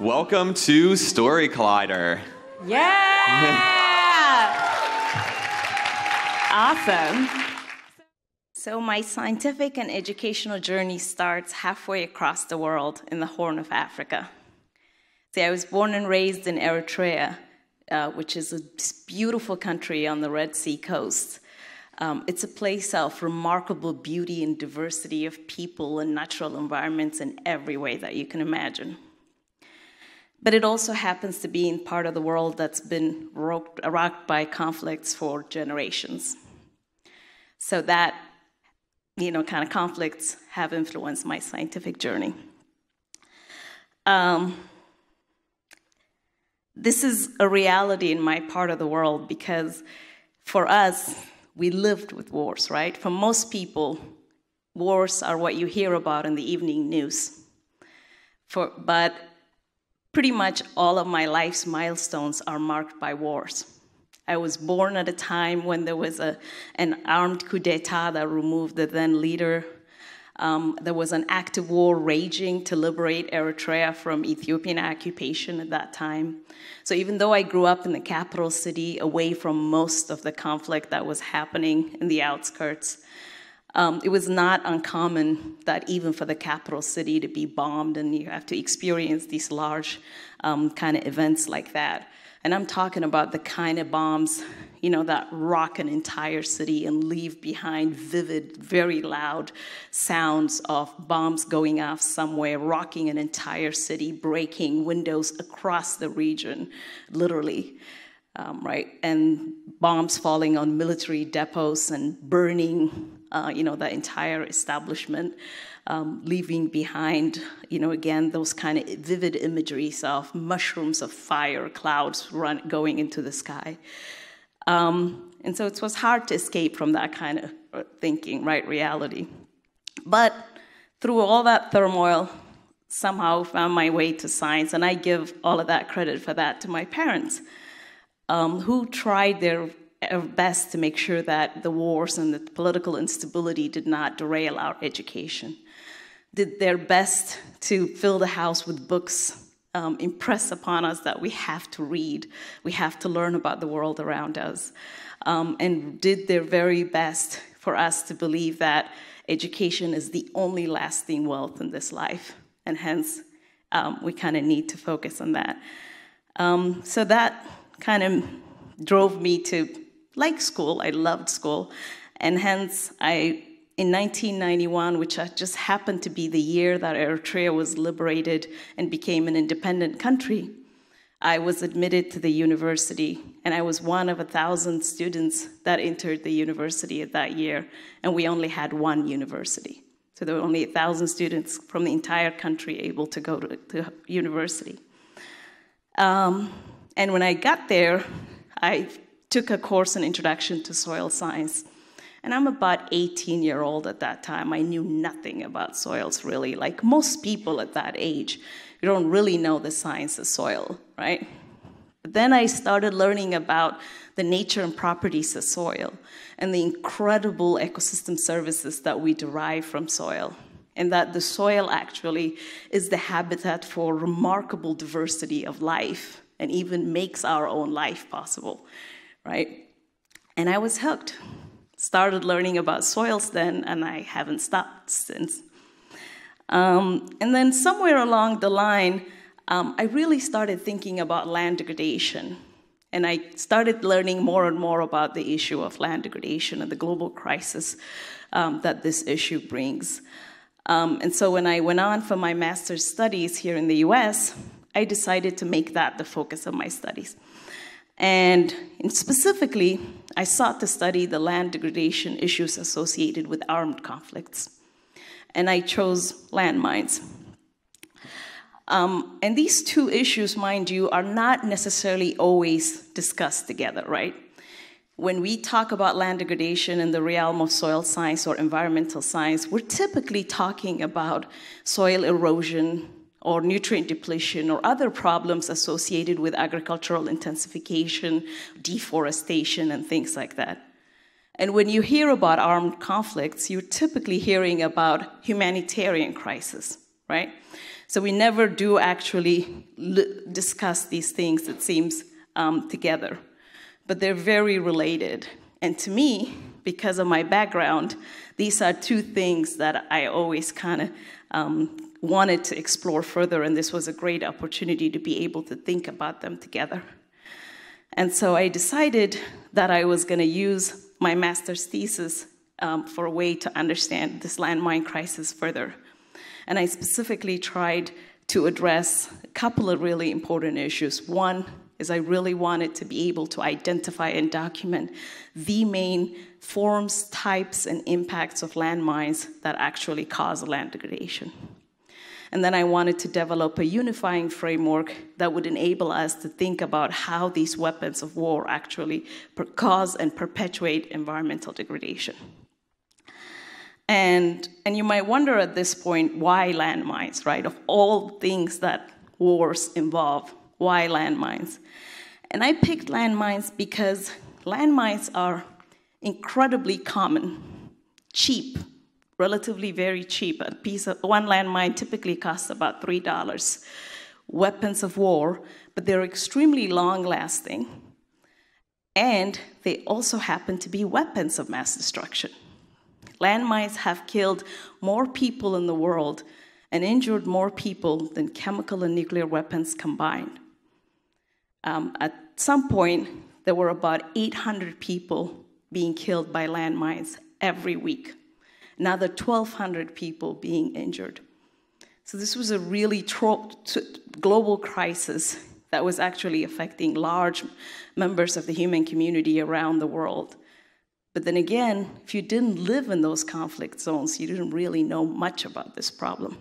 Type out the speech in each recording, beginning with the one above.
Welcome to Story Collider. Yeah! awesome. So, my scientific and educational journey starts halfway across the world in the Horn of Africa. See, I was born and raised in Eritrea, uh, which is a beautiful country on the Red Sea coast. Um, it's a place of remarkable beauty and diversity of people and natural environments in every way that you can imagine. But it also happens to be in part of the world that's been rocked, by conflicts for generations. So that, you know, kind of conflicts have influenced my scientific journey. Um, this is a reality in my part of the world because for us, we lived with wars, right? For most people, wars are what you hear about in the evening news. For, but pretty much all of my life's milestones are marked by wars. I was born at a time when there was a, an armed coup d'etat that removed the then leader. Um, there was an active war raging to liberate Eritrea from Ethiopian occupation at that time. So even though I grew up in the capital city, away from most of the conflict that was happening in the outskirts, um, it was not uncommon that even for the capital city to be bombed and you have to experience these large um, kind of events like that. And I'm talking about the kind of bombs, you know, that rock an entire city and leave behind vivid, very loud sounds of bombs going off somewhere, rocking an entire city, breaking windows across the region, literally um, right? And bombs falling on military depots and burning, uh, you know, the entire establishment, um, leaving behind, you know, again, those kind of vivid imageries of mushrooms of fire, clouds run, going into the sky. Um, and so it was hard to escape from that kind of uh, thinking, right, reality. But through all that turmoil, somehow found my way to science, and I give all of that credit for that to my parents um, who tried their best to make sure that the wars and the political instability did not derail our education, did their best to fill the house with books, um, impress upon us that we have to read, we have to learn about the world around us, um, and did their very best for us to believe that education is the only lasting wealth in this life, and hence um, we kind of need to focus on that. Um, so that kind of drove me to like school. I loved school. And hence, I, in 1991, which just happened to be the year that Eritrea was liberated and became an independent country, I was admitted to the university, and I was one of a thousand students that entered the university at that year, and we only had one university. So there were only a thousand students from the entire country able to go to, to university. Um, and when I got there, I took a course in Introduction to Soil Science. And I'm about 18 year old at that time. I knew nothing about soils really. Like most people at that age, you don't really know the science of soil, right? But then I started learning about the nature and properties of soil and the incredible ecosystem services that we derive from soil. And that the soil actually is the habitat for remarkable diversity of life and even makes our own life possible, right? And I was hooked. Started learning about soils then, and I haven't stopped since. Um, and then somewhere along the line, um, I really started thinking about land degradation. And I started learning more and more about the issue of land degradation and the global crisis um, that this issue brings. Um, and so when I went on for my master's studies here in the US, I decided to make that the focus of my studies. And specifically, I sought to study the land degradation issues associated with armed conflicts. And I chose landmines. Um, and these two issues, mind you, are not necessarily always discussed together, right? When we talk about land degradation in the realm of soil science or environmental science, we're typically talking about soil erosion, or nutrient depletion or other problems associated with agricultural intensification, deforestation, and things like that. And when you hear about armed conflicts, you're typically hearing about humanitarian crisis, right? So we never do actually discuss these things, it seems, um, together. But they're very related. And to me, because of my background, these are two things that I always kind of um, wanted to explore further, and this was a great opportunity to be able to think about them together. And so I decided that I was going to use my master's thesis um, for a way to understand this landmine crisis further. And I specifically tried to address a couple of really important issues. One is I really wanted to be able to identify and document the main forms, types, and impacts of landmines that actually cause land degradation. And then I wanted to develop a unifying framework that would enable us to think about how these weapons of war actually cause and perpetuate environmental degradation. And, and you might wonder at this point why landmines, right? Of all things that wars involve, why landmines? And I picked landmines because landmines are incredibly common, cheap, relatively very cheap. A piece of one landmine typically costs about three dollars. Weapons of war, but they're extremely long lasting. And they also happen to be weapons of mass destruction. Landmines have killed more people in the world and injured more people than chemical and nuclear weapons combined. Um, at some point, there were about 800 people being killed by landmines every week another 1,200 people being injured. So this was a really global crisis that was actually affecting large members of the human community around the world. But then again, if you didn't live in those conflict zones, you didn't really know much about this problem.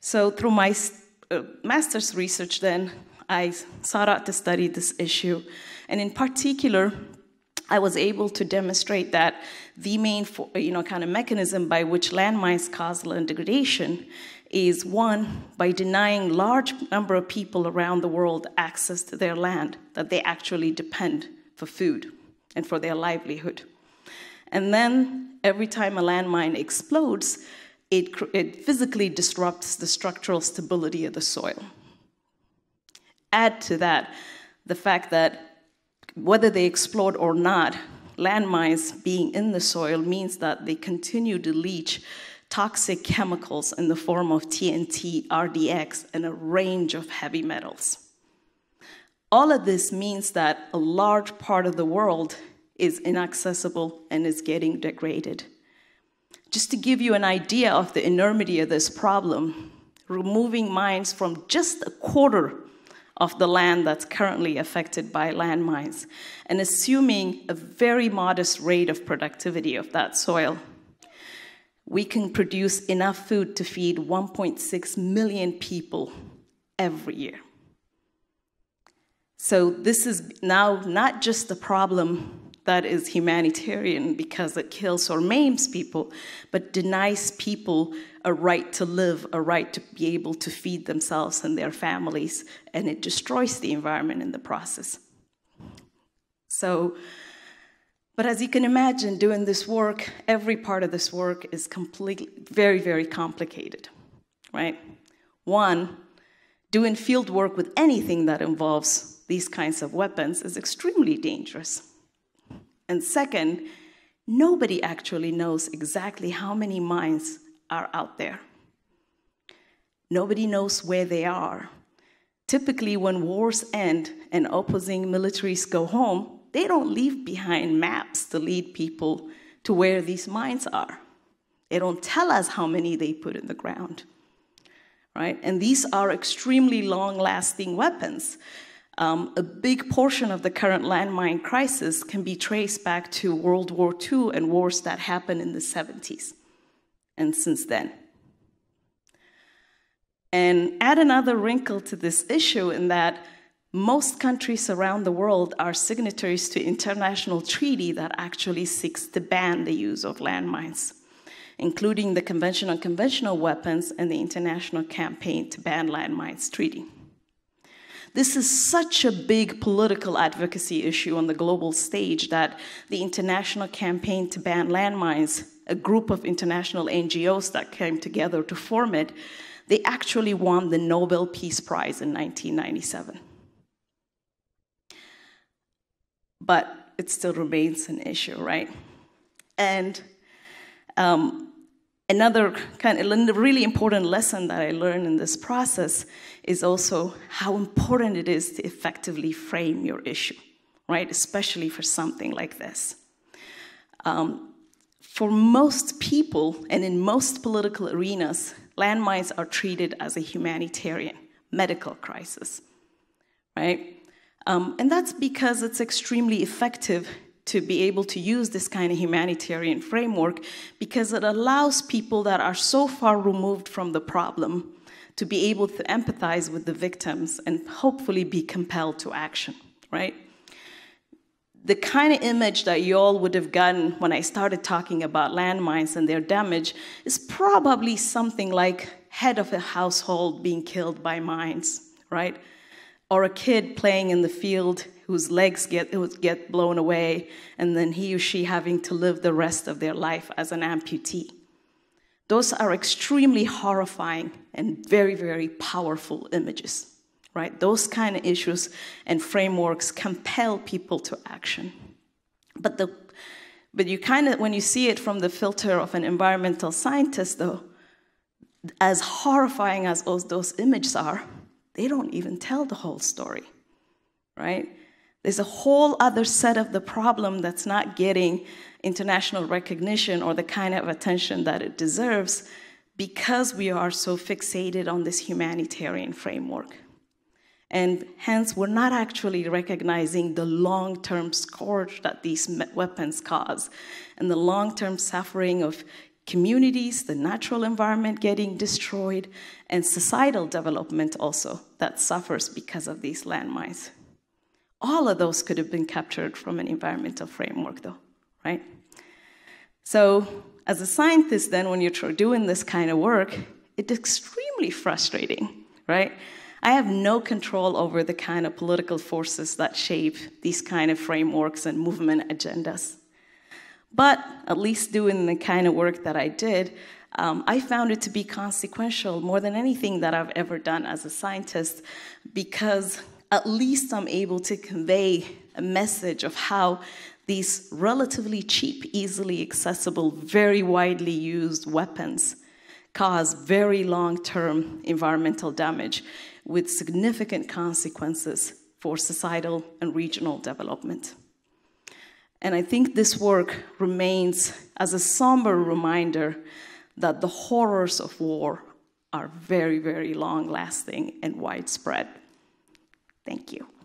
So through my uh, master's research then, I sought out to study this issue, and in particular, I was able to demonstrate that the main, you know, kind of mechanism by which landmines cause land degradation is one by denying large number of people around the world access to their land that they actually depend for food and for their livelihood. And then every time a landmine explodes, it, it physically disrupts the structural stability of the soil. Add to that the fact that whether they explode or not, landmines being in the soil means that they continue to leach toxic chemicals in the form of TNT, RDX, and a range of heavy metals. All of this means that a large part of the world is inaccessible and is getting degraded. Just to give you an idea of the enormity of this problem, removing mines from just a quarter of the land that's currently affected by landmines, and assuming a very modest rate of productivity of that soil, we can produce enough food to feed 1.6 million people every year. So this is now not just a problem that is humanitarian because it kills or maims people, but denies people a right to live, a right to be able to feed themselves and their families, and it destroys the environment in the process. So, but as you can imagine, doing this work, every part of this work is completely, very, very complicated, right? One, doing field work with anything that involves these kinds of weapons is extremely dangerous. And second, nobody actually knows exactly how many mines are out there. Nobody knows where they are. Typically, when wars end and opposing militaries go home, they don't leave behind maps to lead people to where these mines are. They don't tell us how many they put in the ground. Right? And these are extremely long lasting weapons. Um, a big portion of the current landmine crisis can be traced back to World War II and wars that happened in the 70s and since then. And add another wrinkle to this issue in that most countries around the world are signatories to international treaty that actually seeks to ban the use of landmines, including the Convention on Conventional Weapons and the International Campaign to Ban Landmines Treaty. This is such a big political advocacy issue on the global stage that the International Campaign to Ban Landmines, a group of international NGOs that came together to form it, they actually won the Nobel Peace Prize in 1997. But it still remains an issue, right? And um, another kind of really important lesson that I learned in this process is also how important it is to effectively frame your issue, right? Especially for something like this. Um, for most people and in most political arenas, landmines are treated as a humanitarian medical crisis, right? Um, and that's because it's extremely effective to be able to use this kind of humanitarian framework because it allows people that are so far removed from the problem to be able to empathize with the victims and hopefully be compelled to action, right? The kind of image that you all would have gotten when I started talking about landmines and their damage is probably something like head of a household being killed by mines, right? Or a kid playing in the field whose legs get, get blown away, and then he or she having to live the rest of their life as an amputee. Those are extremely horrifying and very, very powerful images, right? Those kind of issues and frameworks compel people to action. But, the, but you kind of, when you see it from the filter of an environmental scientist, though, as horrifying as those, those images are, they don't even tell the whole story, right? There's a whole other set of the problem that's not getting international recognition or the kind of attention that it deserves because we are so fixated on this humanitarian framework. And hence, we're not actually recognizing the long term scourge that these weapons cause and the long term suffering of communities, the natural environment getting destroyed, and societal development also that suffers because of these landmines. All of those could have been captured from an environmental framework, though, right? So, as a scientist, then, when you're doing this kind of work, it's extremely frustrating, right? I have no control over the kind of political forces that shape these kind of frameworks and movement agendas. But at least doing the kind of work that I did, um, I found it to be consequential more than anything that I've ever done as a scientist because at least I'm able to convey a message of how these relatively cheap, easily accessible, very widely used weapons cause very long term environmental damage with significant consequences for societal and regional development. And I think this work remains as a somber reminder that the horrors of war are very, very long lasting and widespread. Thank you.